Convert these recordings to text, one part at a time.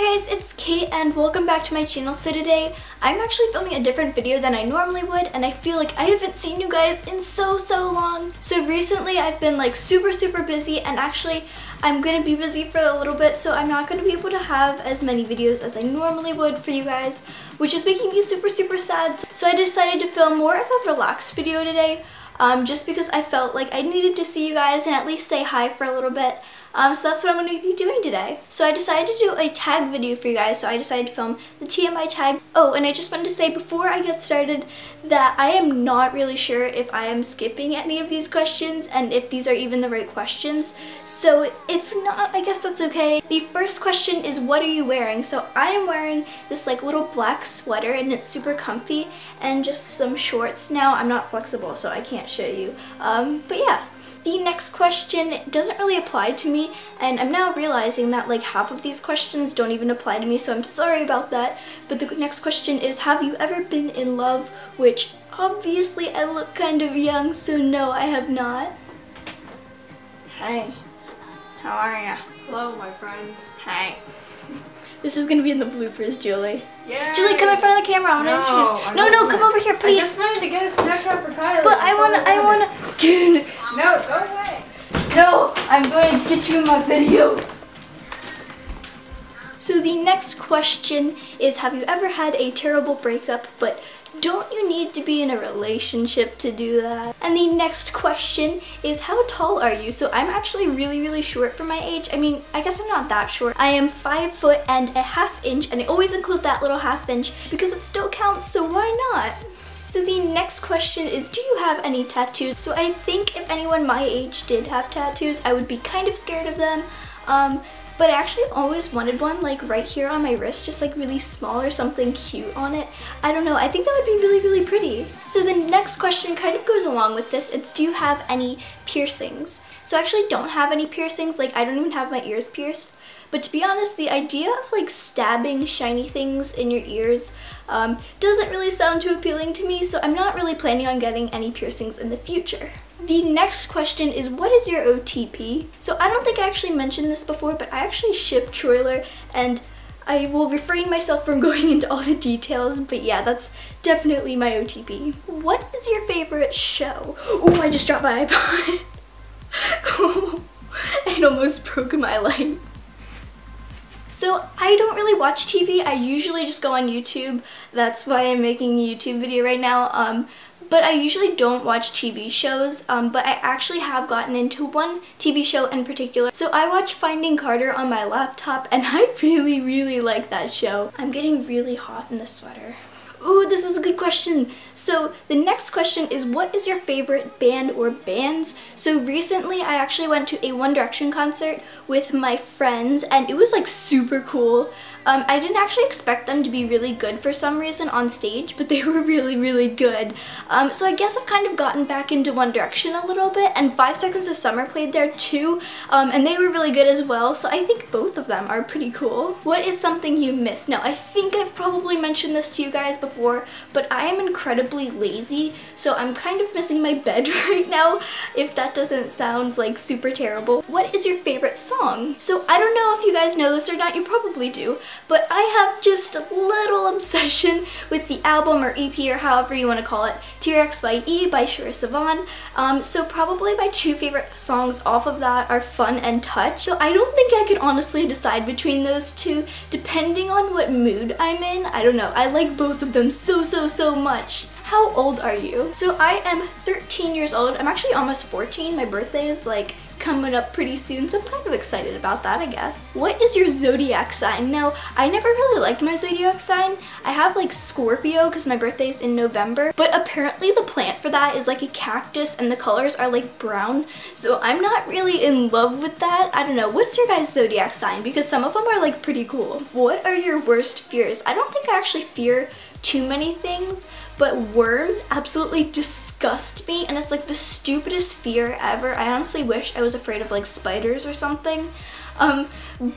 Hi guys, it's Kate and welcome back to my channel. So today, I'm actually filming a different video than I normally would and I feel like I haven't seen you guys in so, so long. So recently I've been like super, super busy and actually I'm gonna be busy for a little bit so I'm not gonna be able to have as many videos as I normally would for you guys, which is making me super, super sad. So I decided to film more of a relaxed video today um, just because I felt like I needed to see you guys and at least say hi for a little bit. Um, so that's what I'm going to be doing today. So I decided to do a tag video for you guys, so I decided to film the TMI tag. Oh, and I just wanted to say before I get started that I am not really sure if I am skipping any of these questions and if these are even the right questions. So if not, I guess that's okay. The first question is what are you wearing? So I am wearing this like little black sweater and it's super comfy and just some shorts. Now I'm not flexible so I can't show you. Um, but yeah. The next question doesn't really apply to me and I'm now realizing that like half of these questions don't even apply to me so I'm sorry about that. But the next question is have you ever been in love? Which obviously I look kind of young so no I have not. Hi. How are ya? Hello my friend. Hi. This is gonna be in the bloopers, Julie. Yeah. Julie, come in front of the camera. I wanna No, introduce. No, no, come over here, please. I just wanted to get a Snapchat for Kylie. but I wanna, I wanna. No, go away. no, I'm going to get you in my video. So the next question is, have you ever had a terrible breakup, but don't you need to be in a relationship to do that? And the next question is, how tall are you? So I'm actually really, really short for my age. I mean, I guess I'm not that short. I am five foot and a half inch, and I always include that little half inch because it still counts, so why not? So the next question is, do you have any tattoos? So I think if anyone my age did have tattoos, I would be kind of scared of them. Um, but I actually always wanted one like right here on my wrist, just like really small or something cute on it. I don't know, I think that would be really, really pretty. So the next question kind of goes along with this. It's do you have any piercings? So I actually don't have any piercings, like I don't even have my ears pierced. But to be honest, the idea of like stabbing shiny things in your ears um, doesn't really sound too appealing to me, so I'm not really planning on getting any piercings in the future. The next question is what is your OTP? So I don't think I actually mentioned this before, but I actually ship Troyler and I will refrain myself from going into all the details, but yeah, that's definitely my OTP. What is your favorite show? Oh, I just dropped my iPod. it almost broke my light. So I don't really watch TV. I usually just go on YouTube. That's why I'm making a YouTube video right now. Um, but I usually don't watch TV shows, um, but I actually have gotten into one TV show in particular. So I watch Finding Carter on my laptop and I really, really like that show. I'm getting really hot in the sweater. Ooh, this is a good question. So the next question is what is your favorite band or bands? So recently I actually went to a One Direction concert with my friends and it was like super cool. Um, I didn't actually expect them to be really good for some reason on stage, but they were really, really good. Um, so I guess I've kind of gotten back into One Direction a little bit, and Five Seconds of Summer played there too, um, and they were really good as well, so I think both of them are pretty cool. What is something you miss? Now, I think I've probably mentioned this to you guys before, but I am incredibly lazy, so I'm kind of missing my bed right now, if that doesn't sound like super terrible. What is your favorite song? So I don't know if you guys know this or not, you probably do, but I have just a little obsession with the album or EP or however you want to call it, T-Rex by E by Troye Sivan. Um, so probably my two favorite songs off of that are Fun and Touch. So I don't think I could honestly decide between those two depending on what mood I'm in. I don't know, I like both of them so, so, so much. How old are you? So I am 13 years old. I'm actually almost 14. My birthday is like coming up pretty soon, so I'm kind of excited about that, I guess. What is your zodiac sign? Now, I never really liked my zodiac sign. I have like Scorpio because my birthday's in November, but apparently the plant for that is like a cactus and the colors are like brown, so I'm not really in love with that. I don't know. What's your guys' zodiac sign? Because some of them are like pretty cool. What are your worst fears? I don't think I actually fear too many things, but worms absolutely disgust me and it's like the stupidest fear ever. I honestly wish I was afraid of like spiders or something. Um,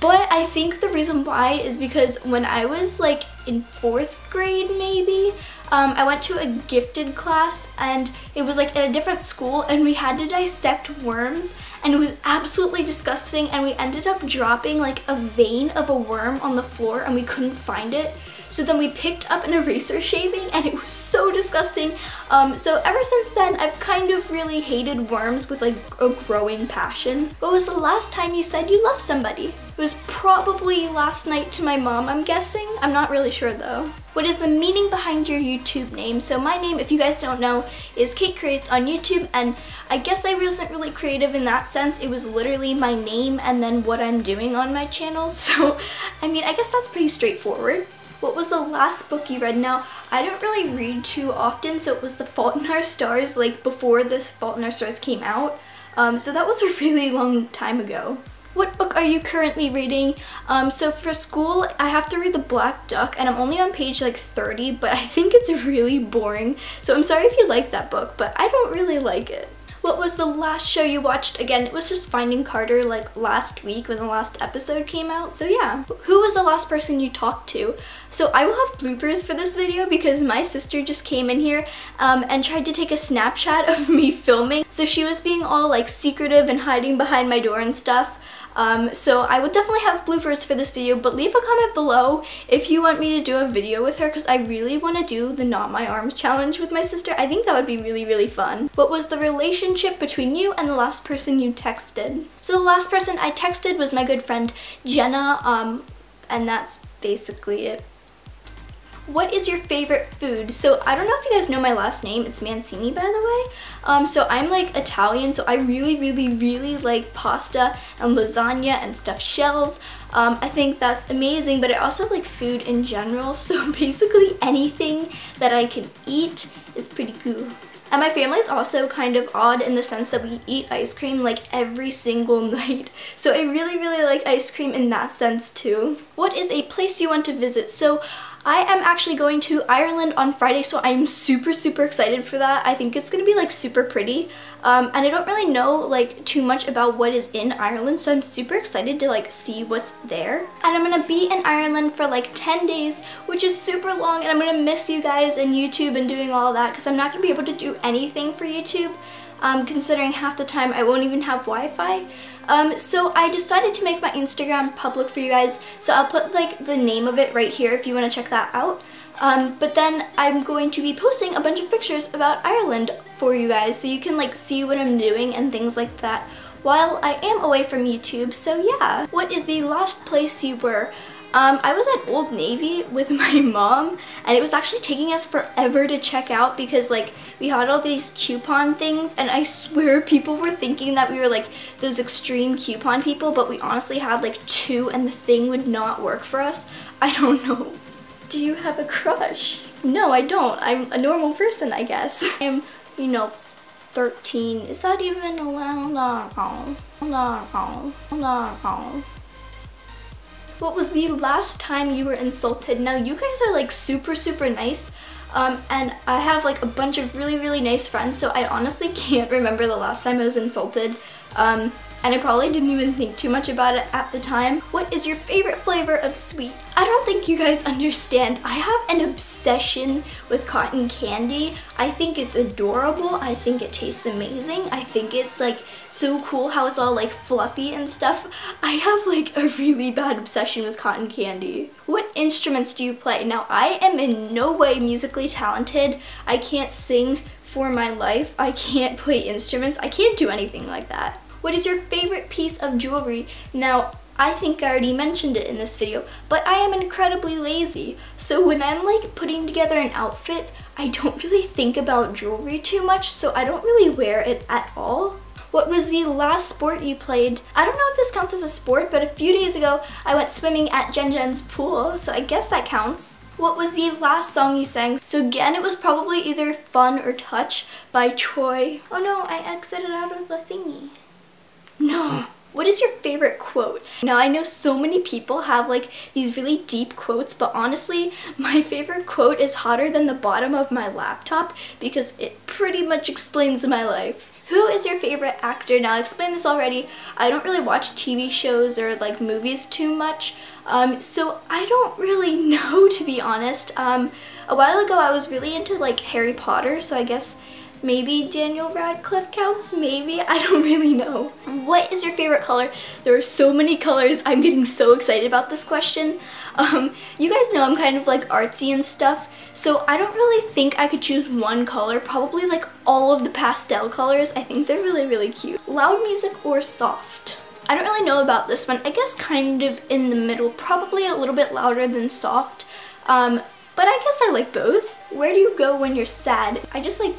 but I think the reason why is because when I was like in fourth grade maybe, um, I went to a gifted class and it was like at a different school and we had to dissect worms and it was absolutely disgusting and we ended up dropping like a vein of a worm on the floor and we couldn't find it. So then we picked up an eraser shaving and it was so disgusting. Um, so ever since then, I've kind of really hated worms with like a growing passion. What was the last time you said you loved somebody? It was probably last night to my mom, I'm guessing. I'm not really sure though. What is the meaning behind your YouTube name? So my name, if you guys don't know, is Kate Creates on YouTube and I guess I wasn't really creative in that sense. It was literally my name and then what I'm doing on my channel. So, I mean, I guess that's pretty straightforward. What was the last book you read? Now, I don't really read too often, so it was The Fault in Our Stars, like before The Fault in Our Stars came out. Um, so that was a really long time ago. What book are you currently reading? Um, so for school, I have to read The Black Duck, and I'm only on page like 30, but I think it's really boring. So I'm sorry if you like that book, but I don't really like it. What was the last show you watched? Again, it was just Finding Carter like last week when the last episode came out. So yeah. Who was the last person you talked to? So I will have bloopers for this video because my sister just came in here um, and tried to take a snapshot of me filming. So she was being all like secretive and hiding behind my door and stuff. Um, so I would definitely have bloopers for this video, but leave a comment below if you want me to do a video with her because I really want to do the Not My Arms challenge with my sister. I think that would be really, really fun. What was the relationship between you and the last person you texted? So the last person I texted was my good friend Jenna, um, and that's basically it what is your favorite food? So I don't know if you guys know my last name. It's Mancini, by the way. Um, so I'm like Italian, so I really, really, really like pasta and lasagna and stuffed shells. Um, I think that's amazing, but I also like food in general. So basically anything that I can eat is pretty cool. And my family is also kind of odd in the sense that we eat ice cream like every single night. So I really, really like ice cream in that sense too. What is a place you want to visit? So I am actually going to Ireland on Friday, so I'm super, super excited for that. I think it's going to be like super pretty. Um, and I don't really know like too much about what is in Ireland, so I'm super excited to like see what's there. And I'm going to be in Ireland for like 10 days, which is super long, and I'm going to miss you guys and YouTube and doing all that because I'm not going to be able to do anything for YouTube um, considering half the time I won't even have Wi-Fi. Um, so I decided to make my Instagram public for you guys, so I'll put like the name of it right here if you want to check that out. Um, but then I'm going to be posting a bunch of pictures about Ireland for you guys so you can like see what I'm doing and things like that while I am away from YouTube. So yeah, what is the last place you were? Um, I was at Old Navy with my mom and it was actually taking us forever to check out because like we had all these coupon things and I swear people were thinking that we were like those extreme coupon people but we honestly had like two and the thing would not work for us. I don't know. Do you have a crush? No, I don't. I'm a normal person, I guess. I'm, you know, 13. Is that even allowed? What was the last time you were insulted? Now you guys are like super, super nice. Um, and I have like a bunch of really, really nice friends, so I honestly can't remember the last time I was insulted. Um, and I probably didn't even think too much about it at the time. What is your favorite flavor of sweet? I don't think you guys understand. I have an obsession with cotton candy. I think it's adorable. I think it tastes amazing. I think it's like so cool how it's all like fluffy and stuff. I have like a really bad obsession with cotton candy. What instruments do you play? Now I am in no way musically talented. I can't sing for my life. I can't play instruments. I can't do anything like that. What is your favorite piece of jewelry? Now, I think I already mentioned it in this video, but I am incredibly lazy. So when I'm like putting together an outfit, I don't really think about jewelry too much, so I don't really wear it at all. What was the last sport you played? I don't know if this counts as a sport, but a few days ago, I went swimming at Jen Jen's pool, so I guess that counts. What was the last song you sang? So again, it was probably either Fun or Touch by Troye. Oh no, I exited out of the thingy. No. What is your favorite quote? Now I know so many people have like these really deep quotes, but honestly, my favorite quote is hotter than the bottom of my laptop because it pretty much explains my life. Who is your favorite actor? Now I explained this already. I don't really watch TV shows or like movies too much. Um, so I don't really know to be honest. Um, a while ago I was really into like Harry Potter so I guess maybe Daniel Radcliffe counts, maybe, I don't really know. What is your favorite color? There are so many colors, I'm getting so excited about this question. Um, you guys know I'm kind of like artsy and stuff, so I don't really think I could choose one color, probably like all of the pastel colors. I think they're really, really cute. Loud music or soft? I don't really know about this one. I guess kind of in the middle, probably a little bit louder than soft. Um, but I guess I like both. Where do you go when you're sad? I just like,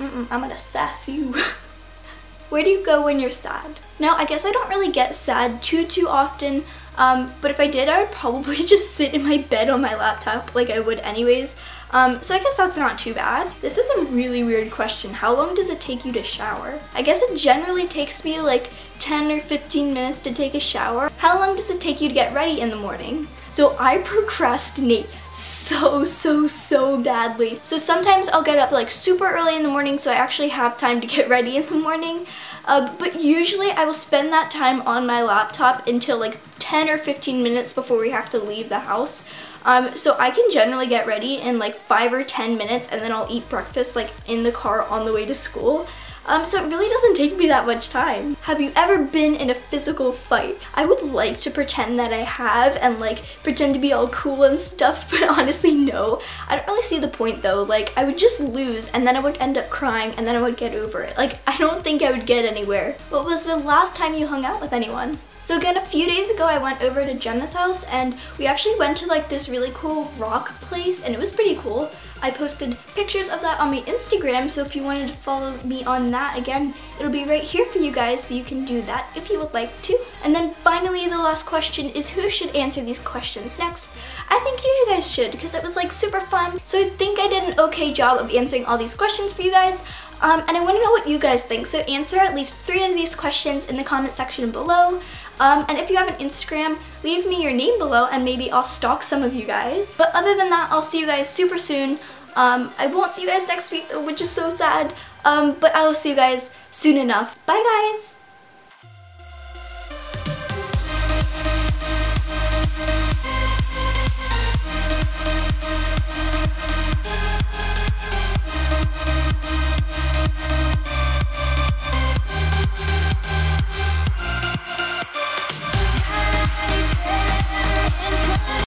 mm -mm, I'm gonna sass you. Where do you go when you're sad? Now, I guess I don't really get sad too, too often, um, but if I did, I would probably just sit in my bed on my laptop like I would anyways. Um, so I guess that's not too bad. This is a really weird question. How long does it take you to shower? I guess it generally takes me like 10 or 15 minutes to take a shower. How long does it take you to get ready in the morning? So I procrastinate so, so, so badly. So sometimes I'll get up like super early in the morning so I actually have time to get ready in the morning. Uh, but usually I will spend that time on my laptop until like 10 or 15 minutes before we have to leave the house. Um, so I can generally get ready in like 5 or 10 minutes and then I'll eat breakfast like in the car on the way to school. Um, so it really doesn't take me that much time. Have you ever been in a physical fight? I would like to pretend that I have and like pretend to be all cool and stuff, but honestly no. I don't really see the point though. Like I would just lose and then I would end up crying and then I would get over it. Like I don't think I would get anywhere. What was the last time you hung out with anyone? So again, a few days ago I went over to Jenna's house and we actually went to like this really cool rock place and it was pretty cool. I posted pictures of that on my Instagram, so if you wanted to follow me on that, again, it'll be right here for you guys, so you can do that if you would like to. And then finally, the last question is who should answer these questions next? I think you guys should, because it was like super fun. So I think I did an okay job of answering all these questions for you guys. Um, and I want to know what you guys think, so answer at least three of these questions in the comment section below. Um, and if you have an Instagram, leave me your name below and maybe I'll stalk some of you guys. But other than that, I'll see you guys super soon. Um, I won't see you guys next week which is so sad. Um, but I will see you guys soon enough. Bye guys!